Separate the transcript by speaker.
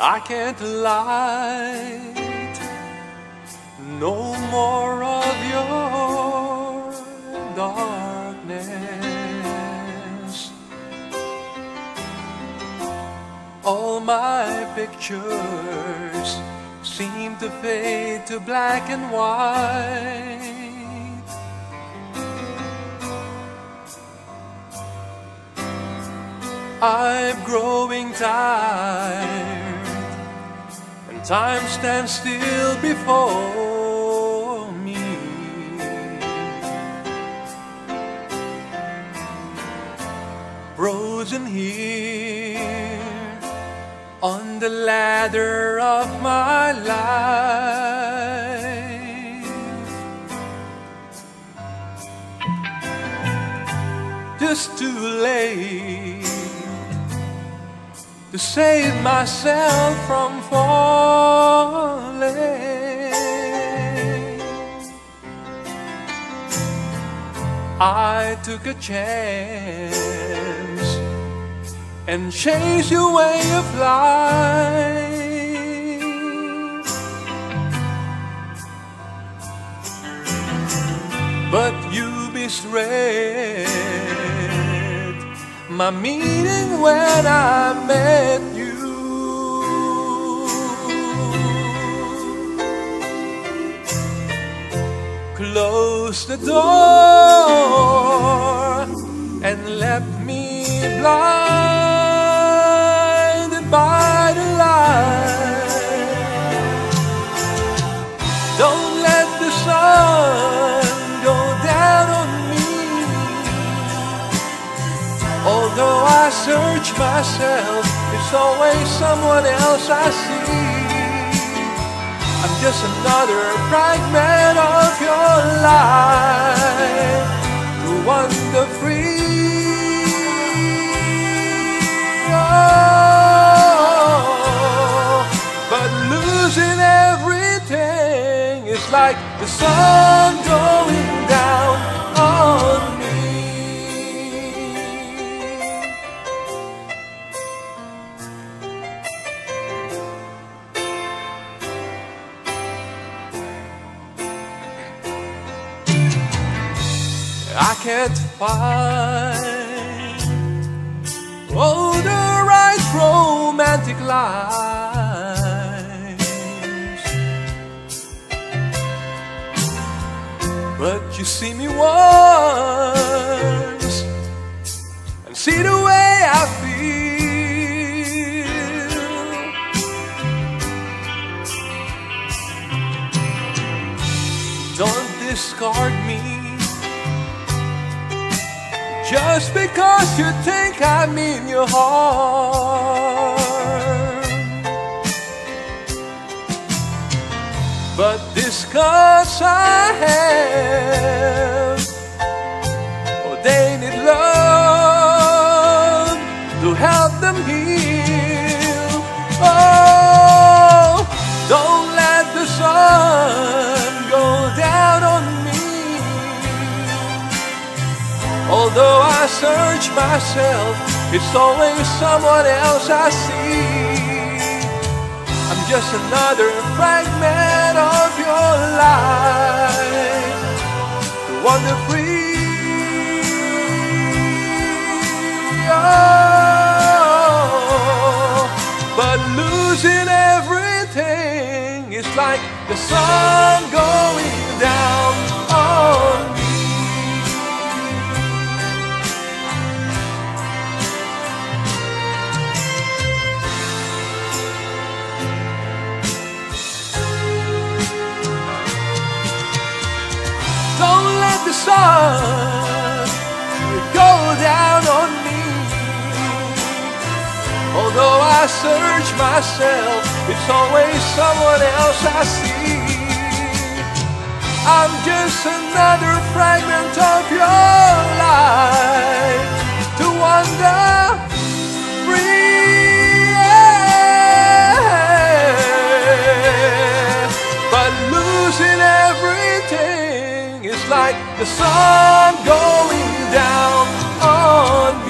Speaker 1: I can't light no more of your darkness. All my pictures seem to fade to black and white. I'm growing tired, time stands still before me. Frozen here on the ladder of my life. Just too late to save myself from falling. I took a chance and changed your way of life. But you misread my meaning when I met you. Close the door and let me blinded by search myself, it's always someone else I see. I'm just another fragment of your life to wander free. Oh, but losing everything is like the sun going I can't find all the right romantic lines, but you see me once and see the way I feel. Don't discard me just because you think I'm in your heart. But this cause I have, oh, they need love to help them heal. Oh, don't let the sun Although I search myself, it's always someone else I see. I'm just another fragment of your life, to wander free. Oh, but losing everything is like the sun going sun go down on me. Although I search myself, it's always someone else I see. I'm just another fragment of your life to wander free. But losing everything is like the sun going down on.